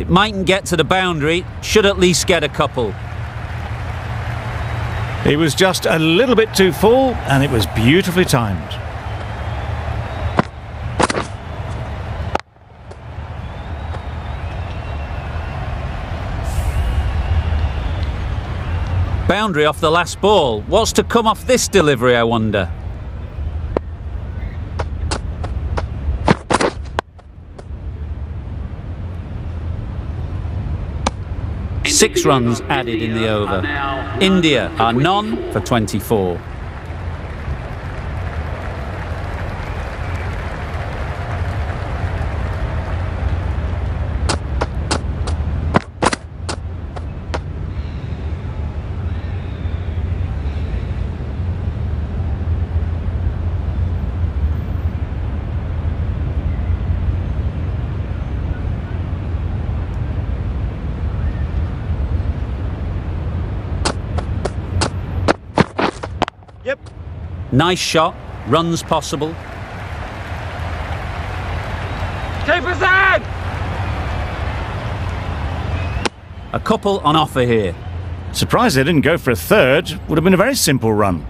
It mightn't get to the boundary, should at least get a couple. He was just a little bit too full and it was beautifully timed. Boundary off the last ball. What's to come off this delivery, I wonder? Six runs added in the over. India are none for 24. Nice shot, runs possible. Keep in! A couple on offer here. Surprised they didn't go for a third. Would have been a very simple run.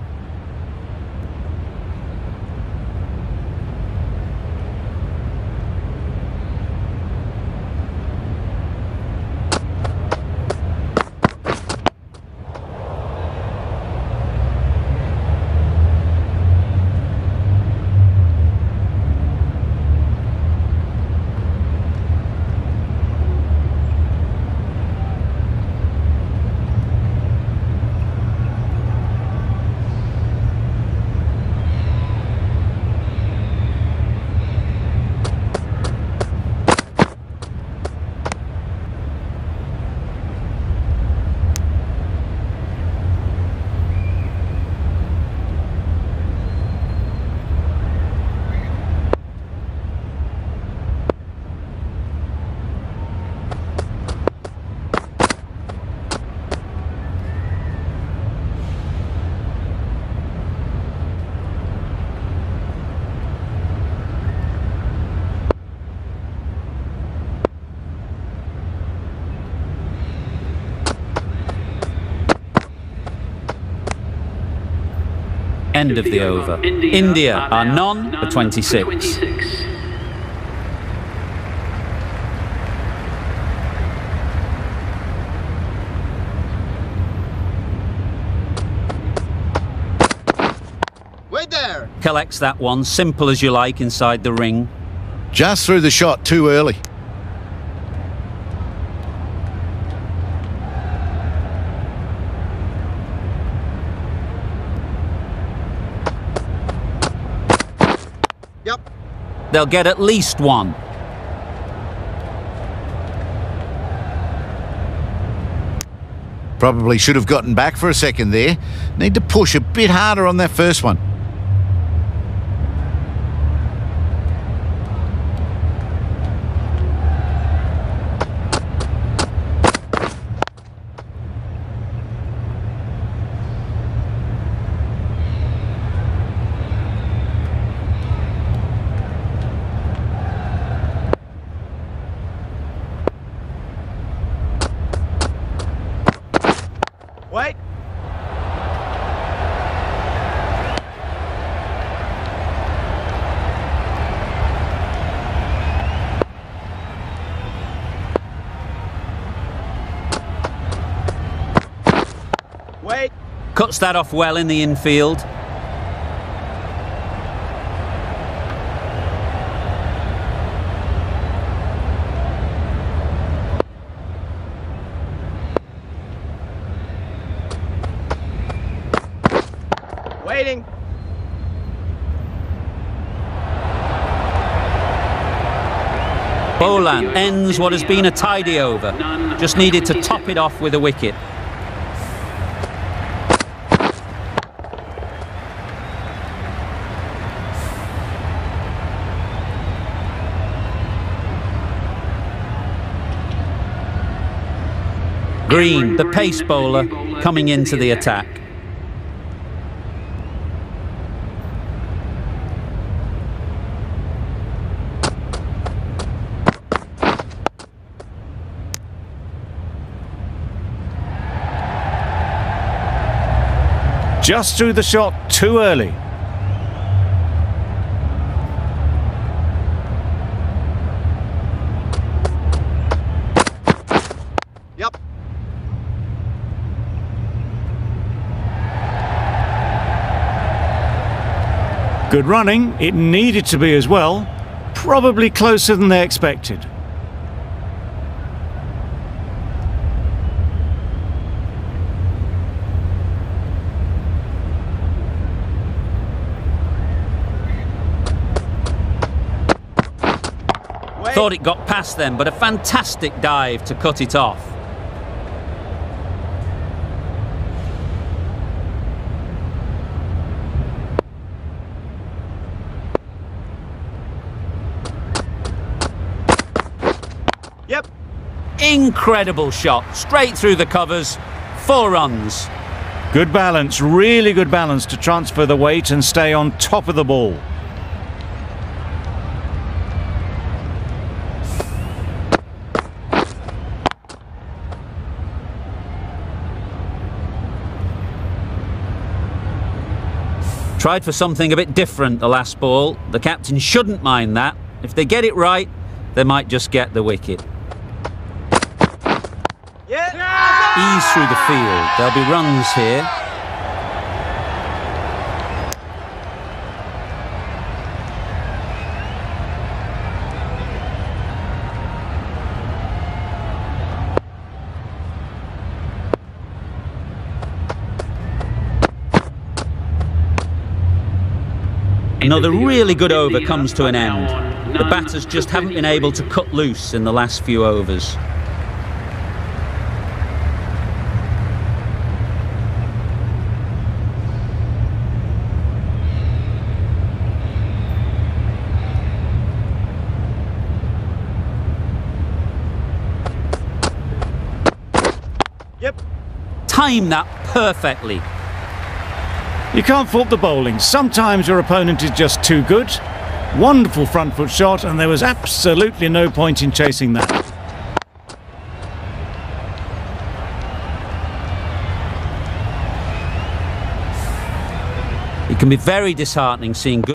End of the over. India are none for 26. Wait there! Collects that one, simple as you like, inside the ring. Just threw the shot too early. They'll get at least one. Probably should have gotten back for a second there. Need to push a bit harder on that first one. Wait! Wait! Cuts that off well in the infield. Boland ends what has been a tidy over. Just needed to top it off with a wicket. Green, the pace bowler, coming into the attack. Just threw the shot too early. Yep. Good running. It needed to be as well. Probably closer than they expected. Wait. Thought it got past them, but a fantastic dive to cut it off. Yep. Incredible shot, straight through the covers. Four runs. Good balance, really good balance to transfer the weight and stay on top of the ball. Tried for something a bit different the last ball. The captain shouldn't mind that. If they get it right, they might just get the wicket. Yeah. Ease through the field. There'll be runs here. Another really good over comes to an end. The batters just haven't been able to cut loose in the last few overs. Yep. Time that perfectly. You can't fault the bowling. Sometimes your opponent is just too good. Wonderful front foot shot, and there was absolutely no point in chasing that. It can be very disheartening seeing good.